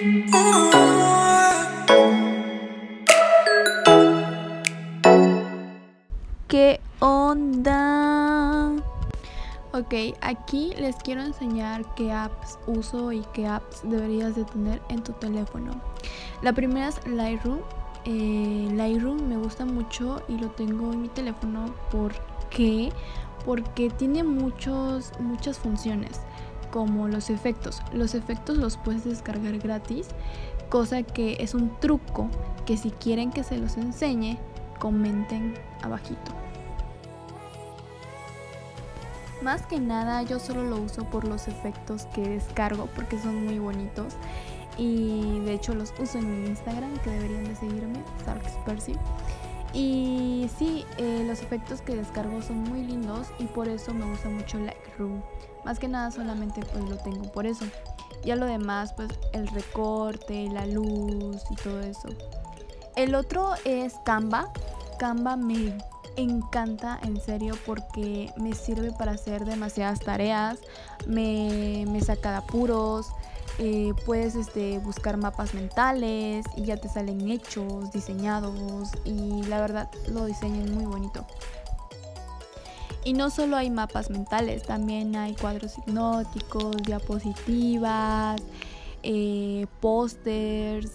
¿Qué onda? Ok, aquí les quiero enseñar qué apps uso y qué apps deberías de tener en tu teléfono. La primera es Lightroom. Eh, Lightroom me gusta mucho y lo tengo en mi teléfono. ¿Por qué? Porque tiene muchos, muchas funciones como los efectos. Los efectos los puedes descargar gratis, cosa que es un truco que si quieren que se los enseñe, comenten abajito. Más que nada yo solo lo uso por los efectos que descargo porque son muy bonitos y de hecho los uso en mi Instagram que deberían de seguirme, Percy. Y sí, eh, los efectos que descargo son muy lindos y por eso me gusta mucho Lightroom. Más que nada solamente pues lo tengo por eso. Ya lo demás pues el recorte, la luz y todo eso. El otro es Canva. Canva me encanta en serio porque me sirve para hacer demasiadas tareas, me, me saca de apuros, eh, puedes este, buscar mapas mentales y ya te salen hechos, diseñados y la verdad lo diseñan muy bonito. Y no solo hay mapas mentales, también hay cuadros hipnóticos, diapositivas, eh, pósters,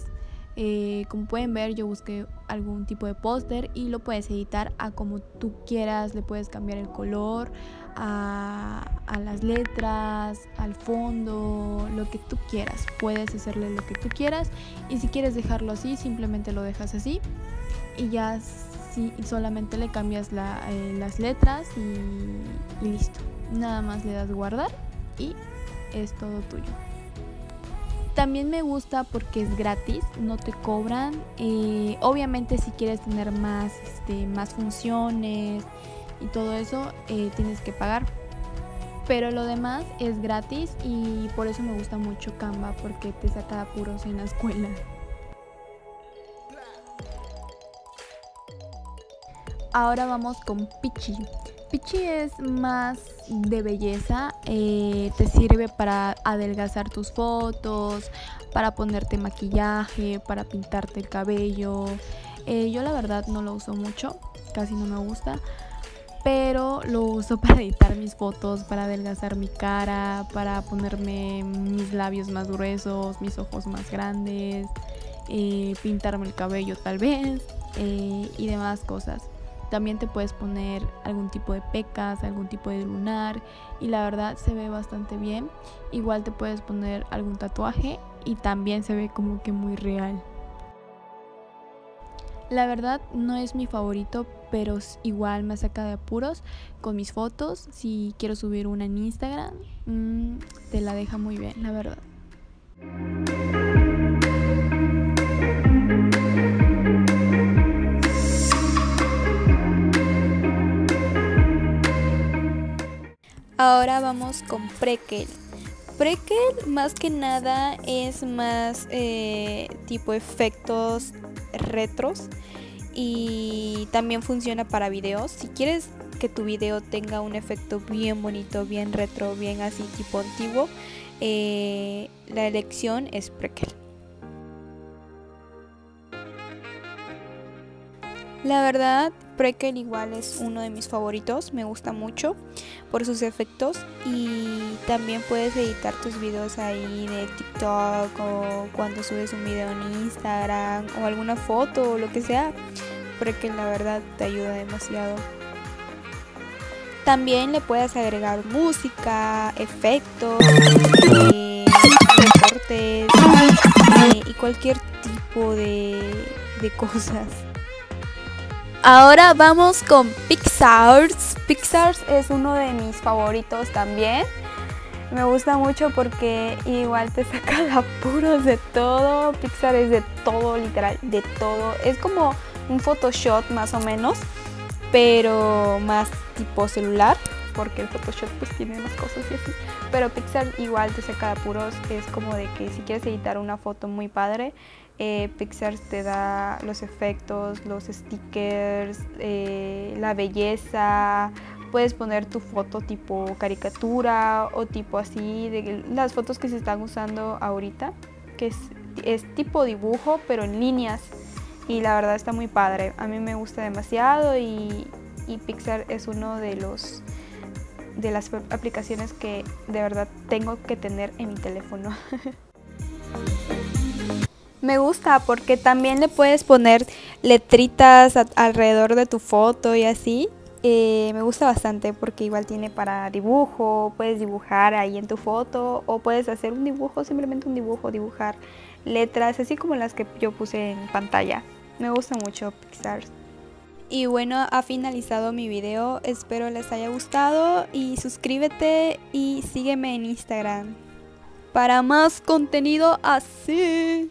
eh, como pueden ver, yo busqué algún tipo de póster y lo puedes editar a como tú quieras. Le puedes cambiar el color, a, las letras, al fondo, lo que tú quieras. Puedes hacerle lo que tú quieras. Y si quieres dejarlo así, simplemente lo dejas así. Y ya si, solamente le cambias eh, las letras y listo. Nada más le das guardar y es todo tuyo. También me gusta porque es gratis, no te cobran. Eh, obviamente si quieres tener más, este, más funciones y todo eso, eh, tienes que pagar. Pero lo demás es gratis y por eso me gusta mucho Canva porque te saca apuros en la escuela. Ahora vamos con Pichi. Pichi es más de belleza, eh, te sirve para adelgazar tus fotos, para ponerte maquillaje, para pintarte el cabello. Eh, yo la verdad no lo uso mucho, casi no me gusta, pero lo uso para editar mis fotos, para adelgazar mi cara, para ponerme mis labios más gruesos, mis ojos más grandes, eh, pintarme el cabello tal vez y demás cosas. También te puedes poner algún tipo de pecas, algún tipo de lunar y la verdad se ve bastante bien. Igual te puedes poner algún tatuaje y también se ve como que muy real. La verdad no es mi favorito, pero igual me saca de apuros con mis fotos. Si quiero subir una en Instagram, mm, te la deja muy bien, la verdad. Ahora vamos con Prequel. Prequel más que nada es más eh, tipo efectos retros y también funciona para videos. Si quieres que tu video tenga un efecto bien bonito, bien retro, bien así tipo antiguo, eh, la elección es Prequel. La verdad, Prequel igual es uno de mis favoritos, me gusta mucho por sus efectos y también puedes editar tus videos ahí de TikTok o cuando subes un video en Instagram o alguna foto o lo que sea. Prequel la verdad te ayuda demasiado. También le puedes agregar música, efectos, eh, recortes eh, y cualquier tipo de, de cosas. Ahora vamos con Pixar. Pixar es uno de mis favoritos también. Me gusta mucho porque igual te saca de apuros de todo. Pixar es de todo, literal, de todo. Es como un Photoshop más o menos, pero más tipo celular, porque el Photoshop pues tiene más cosas y así. Pero Pixar igual te saca de apuros. Es como de que si quieres editar una foto muy padre, eh, Pixar te da los efectos, los stickers, eh, la belleza. Puedes poner tu foto tipo caricatura o tipo así, de las fotos que se están usando ahorita, que es tipo dibujo, pero en líneas. Y la verdad está muy padre. A mí me gusta demasiado y, y Pixar es uno de los de las aplicaciones que de verdad tengo que tener en mi teléfono. Me gusta porque también le puedes poner letritas alrededor de tu foto y así. Eh, me gusta bastante porque igual tiene para dibujo, puedes dibujar ahí en tu foto o puedes hacer un dibujo, simplemente un dibujo, dibujar letras, así como las que yo puse en pantalla. Me gusta mucho Pixar. Y bueno, ha finalizado mi video, espero les haya gustado y suscríbete y sígueme en Instagram. Para más contenido así.